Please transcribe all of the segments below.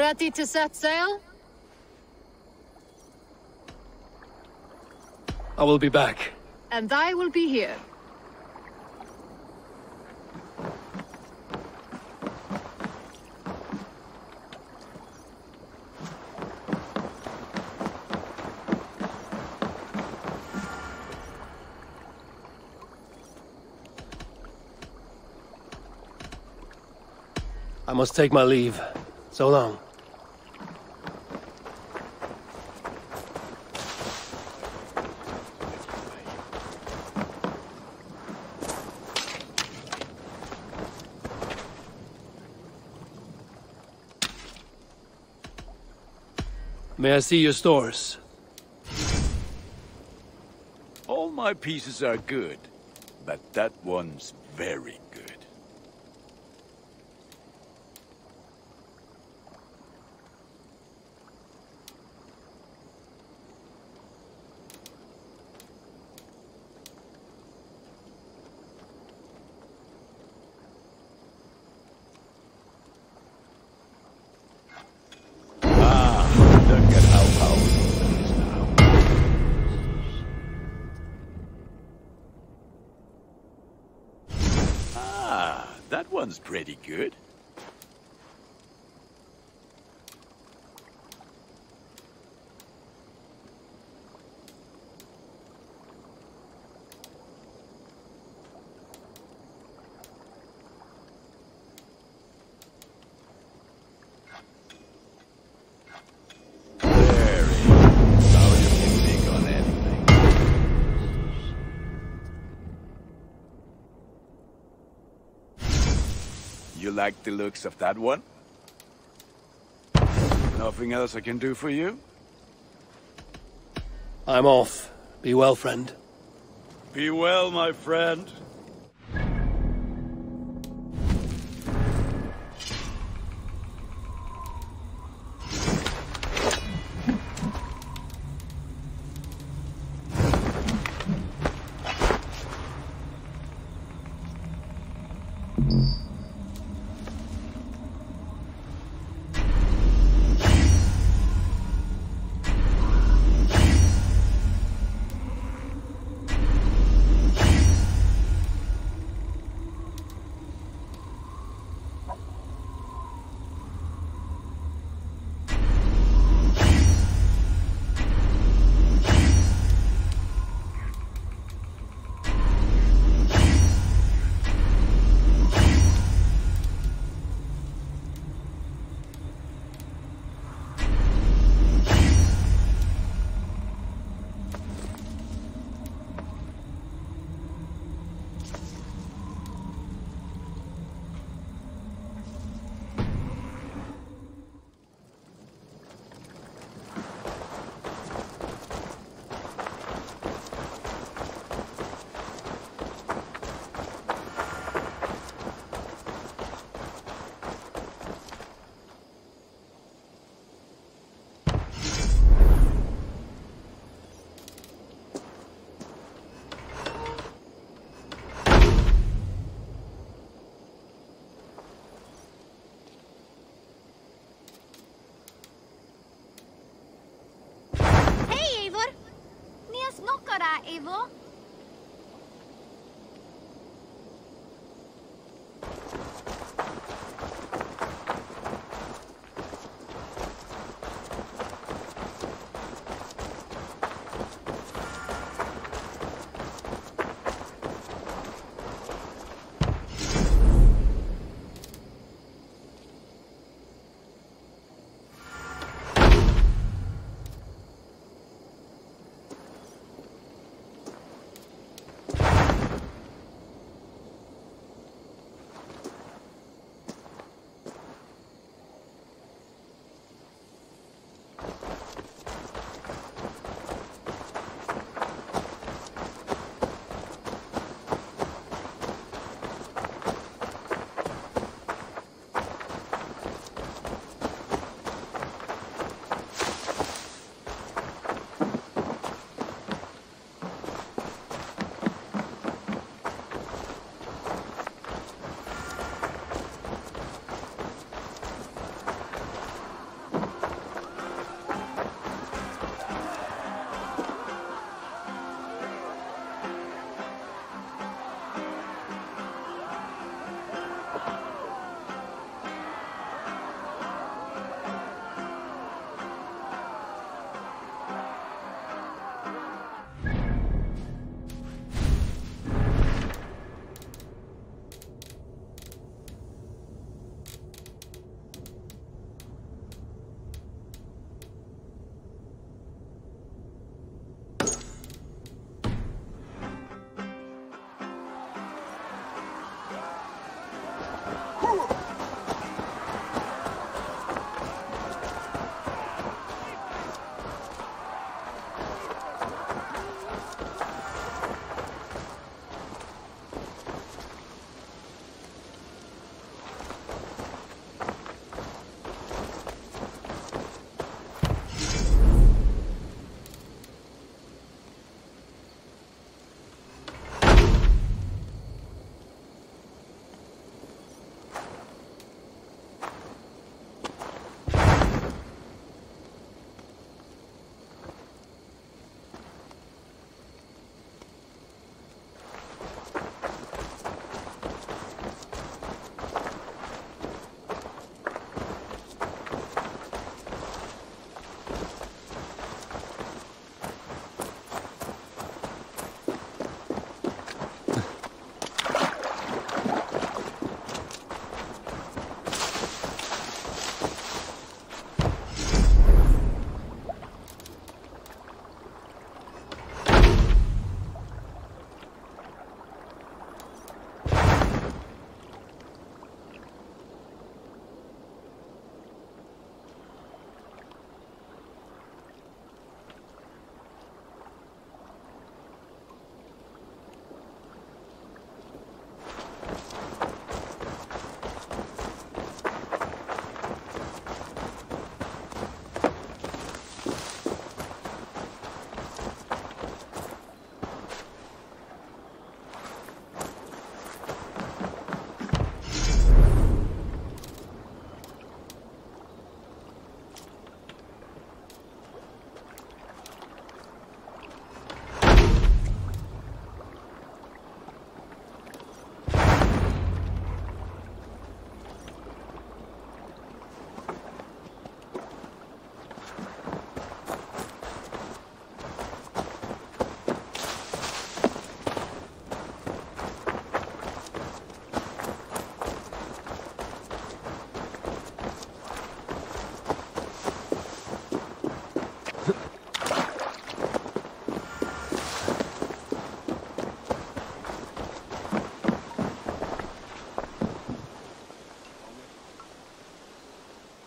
Ready to set sail? I will be back. And I will be here. I must take my leave. So long. May I see your stores? All my pieces are good, but that one's very good. Ah, look at how powerful that is now. Ah, that one's pretty good. Like the looks of that one? Nothing else I can do for you? I'm off. Be well, friend. Be well, my friend. Nokara,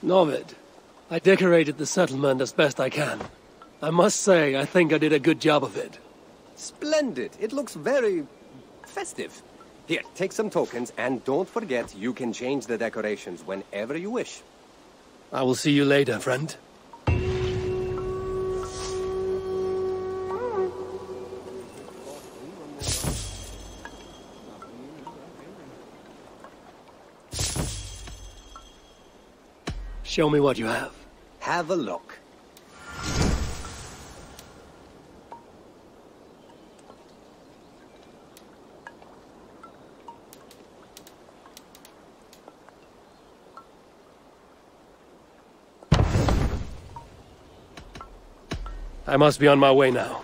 Novid, I decorated the settlement as best I can. I must say, I think I did a good job of it. Splendid. It looks very festive. Here, take some tokens, and don't forget you can change the decorations whenever you wish. I will see you later, friend. Show me what you have. Have a look. I must be on my way now.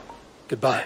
Goodbye.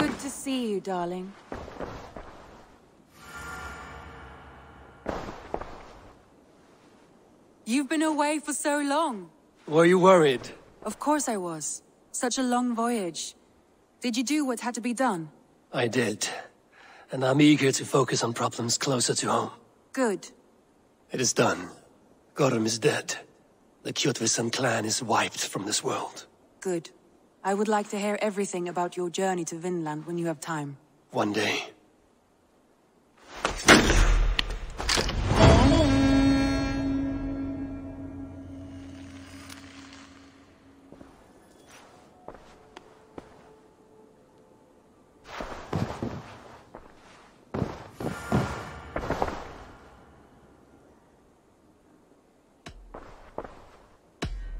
Good to see you, darling. You've been away for so long. Were you worried? Of course I was. Such a long voyage. Did you do what had to be done? I did. And I'm eager to focus on problems closer to home. Good. It is done. Gorm is dead. The Kjotveson clan is wiped from this world. Good. I would like to hear everything about your journey to Vinland when you have time. One day.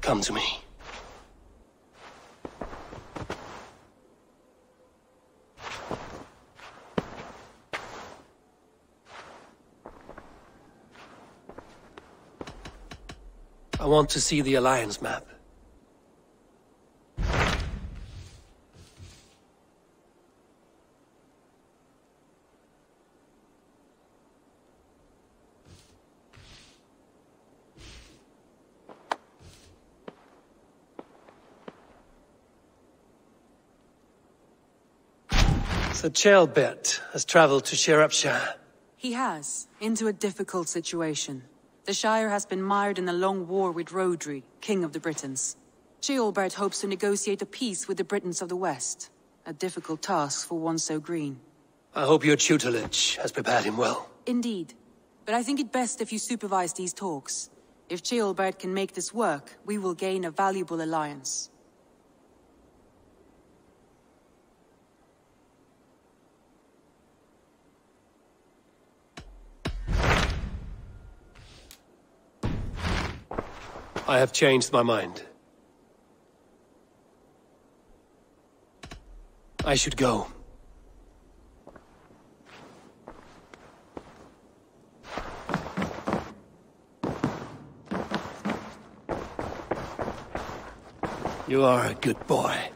Come to me. I want to see the Alliance map. So Ceolbert has traveled to Sciropescire. He has, into a difficult situation. The Shire has been mired in a long war with Rhodri, King of the Britons. Ceolbert hopes to negotiate a peace with the Britons of the West. A difficult task for one so green. I hope your tutelage has prepared him well. Indeed. But I think it best if you supervise these talks. If Ceolbert can make this work, we will gain a valuable alliance. I have changed my mind. I should go. You are a good boy.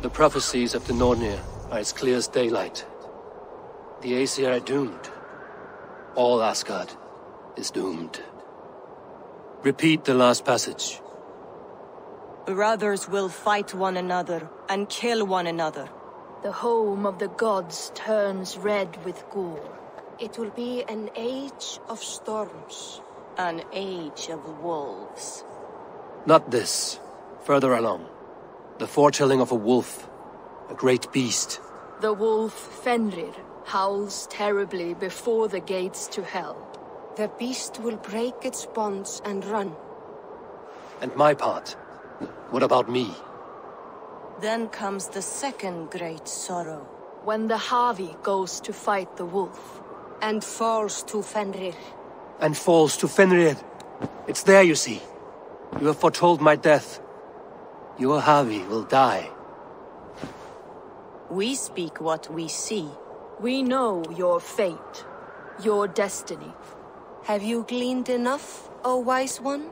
The prophecies of the Nornir are as clear as daylight. The Aesir are doomed. All Asgard is doomed. Repeat the last passage. Brothers will fight one another and kill one another. The home of the gods turns red with gore. It will be an age of storms. An age of wolves. Not this. Further along. The foretelling of a wolf. A great beast. The wolf Fenrir howls terribly before the gates to hell. The beast will break its bonds and run. And my part? What about me? Then comes the second great sorrow. When the Havi goes to fight the wolf. And falls to Fenrir. And falls to Fenrir. It's there, you see. You have foretold my death. Your Havi will die. We speak what we see. We know your fate. Your destiny. Have you gleaned enough, O wise one?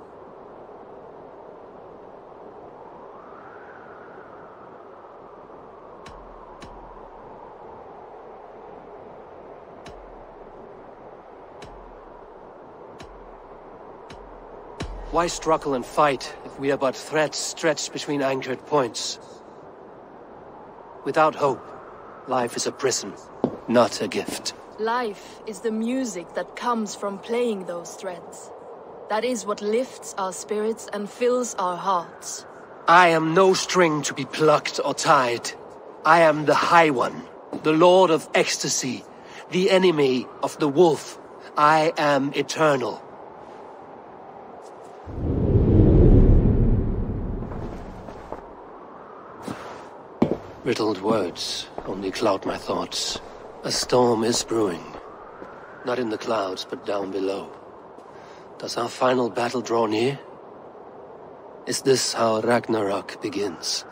Why struggle and fight we are but threads stretched between anchored points? Without hope, life is a prison, not a gift. Life is the music that comes from playing those threads. That is what lifts our spirits and fills our hearts. I am no string to be plucked or tied. I am the High One, the Lord of Ecstasy, the enemy of the Wolf. I am eternal. Riddled words only cloud my thoughts. A storm is brewing. Not in the clouds, but down below. Does our final battle draw near? Is this how Ragnarok begins?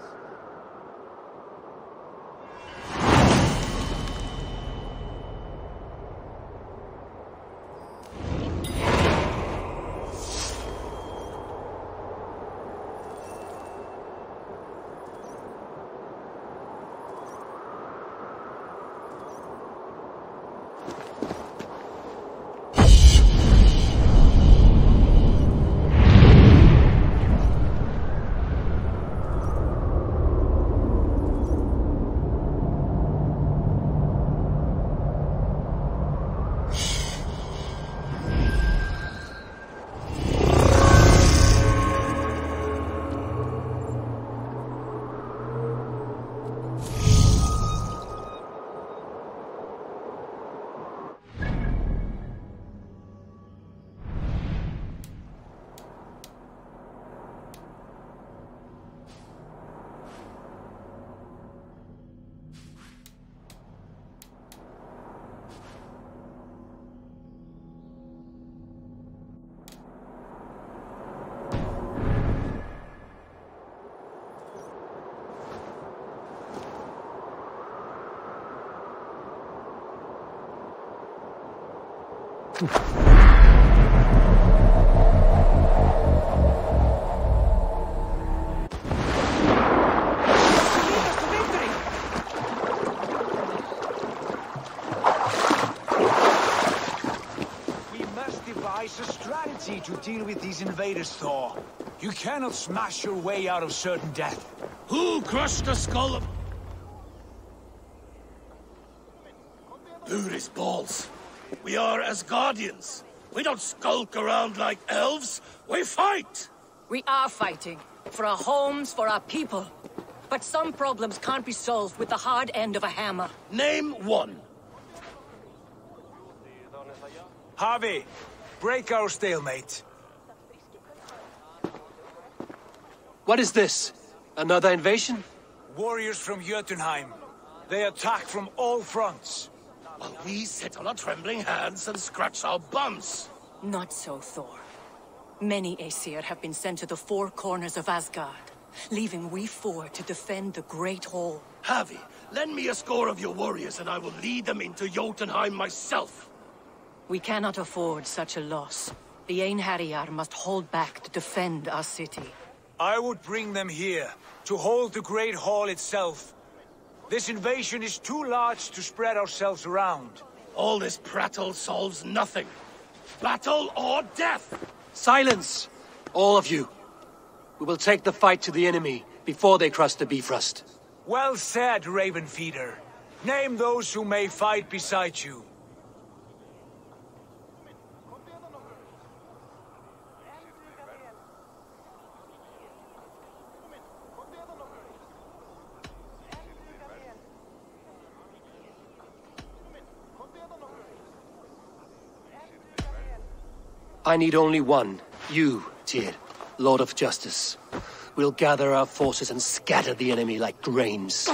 To the center! We must devise a strategy to deal with these invaders, Thor. You cannot smash your way out of certain death. Who crushed the skull of... Duris balls. We are as guardians. We don't skulk around like elves. We fight! We are fighting. For our homes, for our people. But some problems can't be solved with the hard end of a hammer. Name one. Havi, break our stalemate. What is this? Another invasion? Warriors from Jotunheim. They attack from all fronts. While we sit on our trembling hands and scratch our bums. Not so, Thor. Many Aesir have been sent to the four corners of Asgard, leaving we four to defend the Great Hall. Havi, lend me a score of your warriors and I will lead them into Jotunheim myself. We cannot afford such a loss. The Einherjar must hold back to defend our city. I would bring them here, to hold the Great Hall itself. This invasion is too large to spread ourselves around. All this prattle solves nothing. Battle or death! Silence! All of you. We will take the fight to the enemy before they cross the Bifrost. Well said, Ravenfeeder. Name those who may fight beside you. I need only one. You, Tyr, Lord of Justice. We'll gather our forces and scatter the enemy like grains.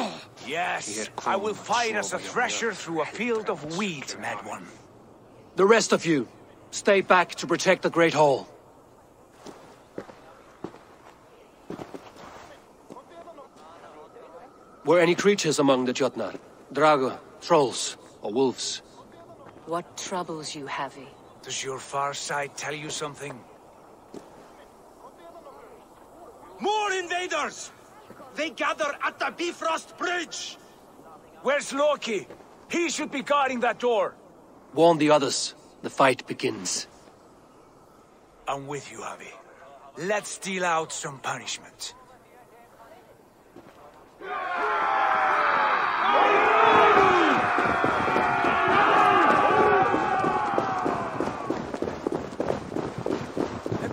Yes, I will fight as a thresher through a field of wheat, Mad One. The rest of you, stay back to protect the Great Hall. Were any creatures among the Jotnar? Draugr, trolls, or wolves? What troubles you, Havi? Does your far side tell you something? More invaders! They gather at the Bifrost Bridge! Where's Loki? He should be guarding that door. Warn the others. The fight begins. I'm with you, Havi. Let's deal out some punishment. They're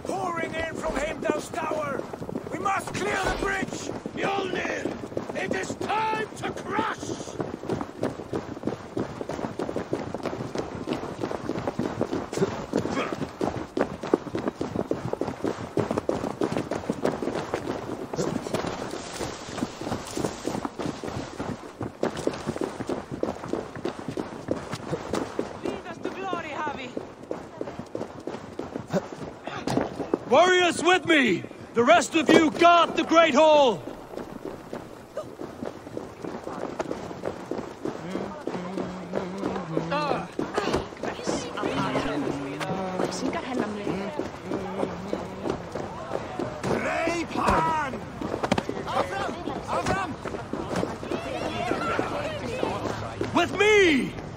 pouring in from Heimdall's tower! We must clear the bridge! Mjolnir! It is time to crush! Warriors with me! The rest of you guard the Great Hall!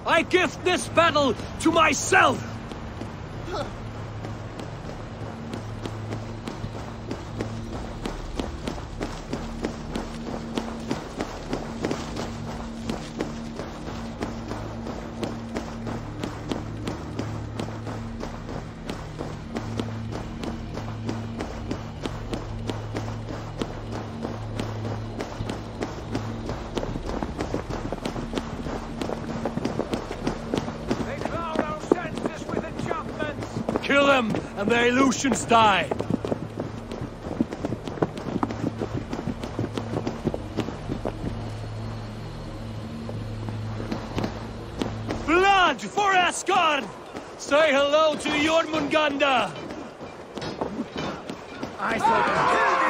I gift this battle to myself! and their illusions die! Blood for Asgard! Say hello to Jormungandr! I thought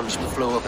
Staunch the flow of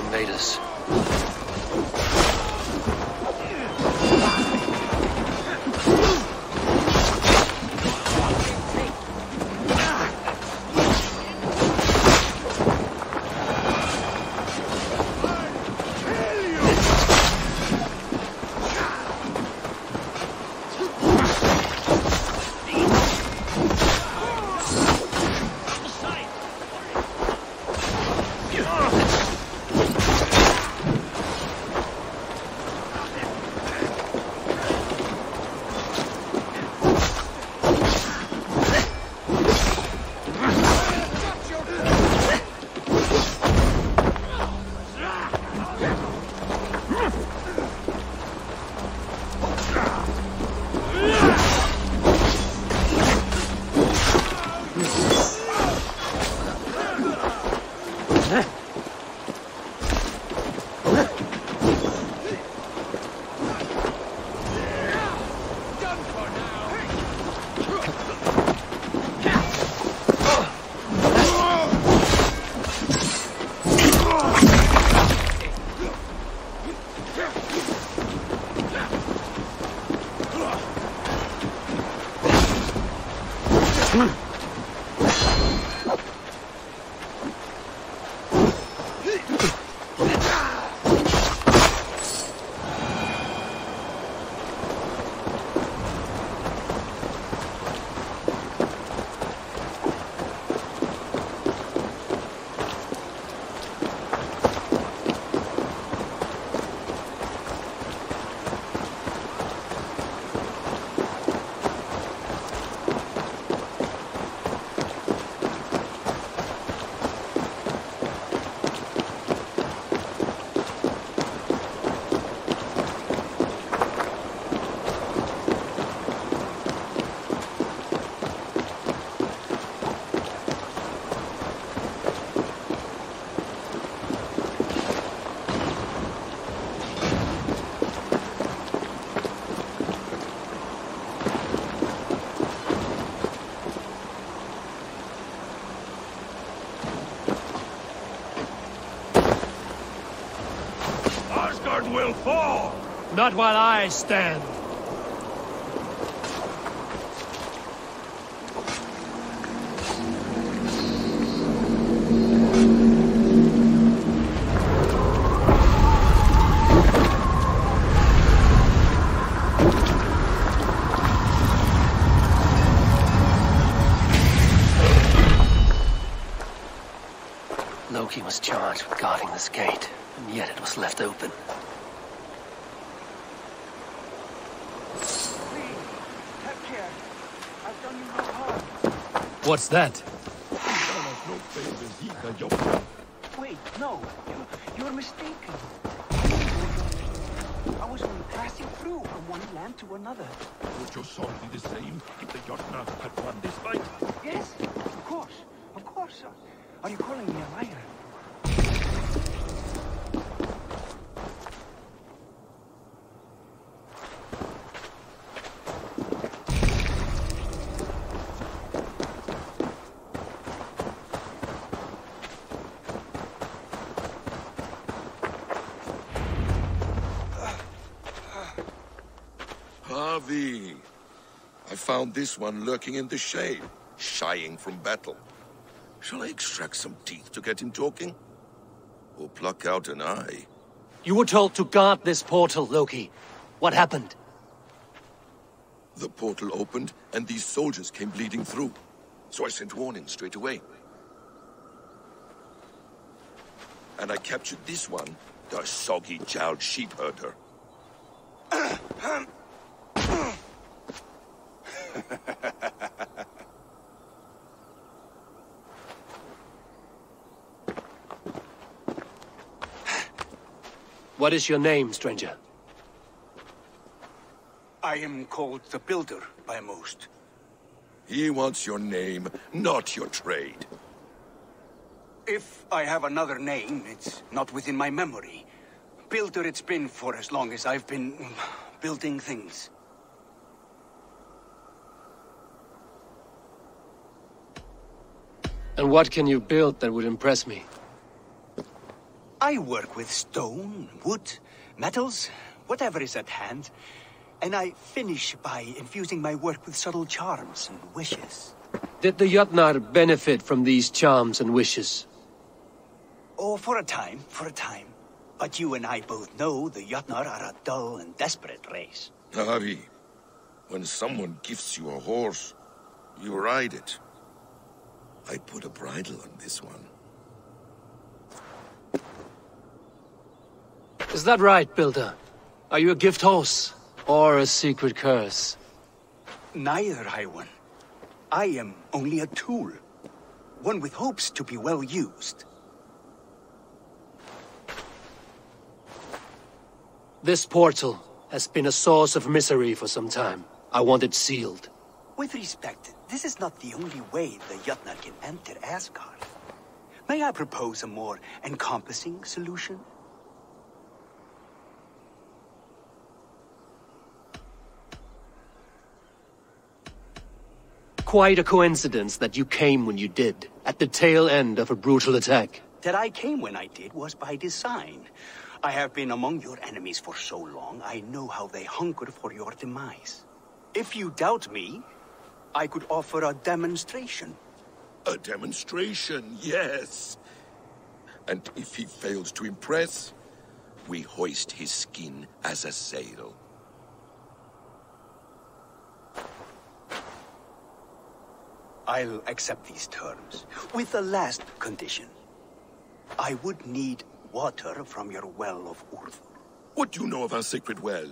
Not while I stand. Loki was charged with guarding this gate, and yet it was left open. What's that? Wait, no. You, you're mistaken. I was only passing through from one land to another. Would your sword be the same if the Jotnar had won this fight? Yes, of course. Of course. Are you calling me a liar? Found this one lurking in the shade, shying from battle. Shall I extract some teeth to get him talking? Or pluck out an eye? You were told to guard this portal, Loki. What happened? The portal opened, and these soldiers came bleeding through. So I sent warning straight away. And I captured this one, the soggy-jowled sheep herder. What is your name, stranger? I am called the Builder by most. He wants your name, not your trade. If I have another name, it's not within my memory. Builder it's been for as long as I've been building things. And what can you build that would impress me? I work with stone, wood, metals, whatever is at hand. And I finish by infusing my work with subtle charms and wishes. Did the Jotnar benefit from these charms and wishes? Oh, for a time, for a time. But you and I both know the Jotnar are a dull and desperate race. Havi, when someone gifts you a horse, you ride it. I put a bridle on this one. Is that right, Builder? Are you a gift horse? Or a secret curse? Neither, High One. I am only a tool. One with hopes to be well used. This portal has been a source of misery for some time. I want it sealed. With respect, this is not the only way the Jotnar can enter Asgard. May I propose a more encompassing solution? Quite a coincidence that you came when you did, at the tail end of a brutal attack. That I came when I did was by design. I have been among your enemies for so long, I know how they hunger for your demise. If you doubt me, I could offer a demonstration. A demonstration, yes. And if he fails to impress, we hoist his skin as a sail. I'll accept these terms, with the last condition. I would need water from your well of Urthur. What do you know of our sacred well?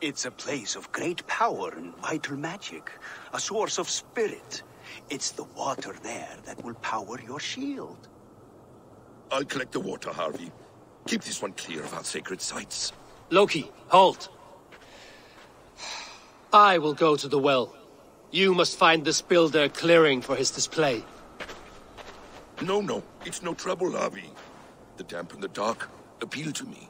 It's a place of great power and vital magic, a source of spirit. It's the water there that will power your shield. I'll collect the water, Havi. Keep this one clear of our sacred sites. Loki, halt! I will go to the well. You must find this builder clearing for his display. No, no, it's no trouble, Havi. The damp and the dark appeal to me.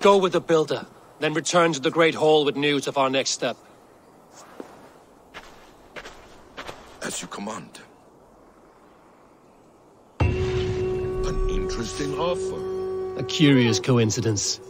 Go with the builder, then return to the Great Hall with news of our next step. As you command. An interesting offer. A curious coincidence.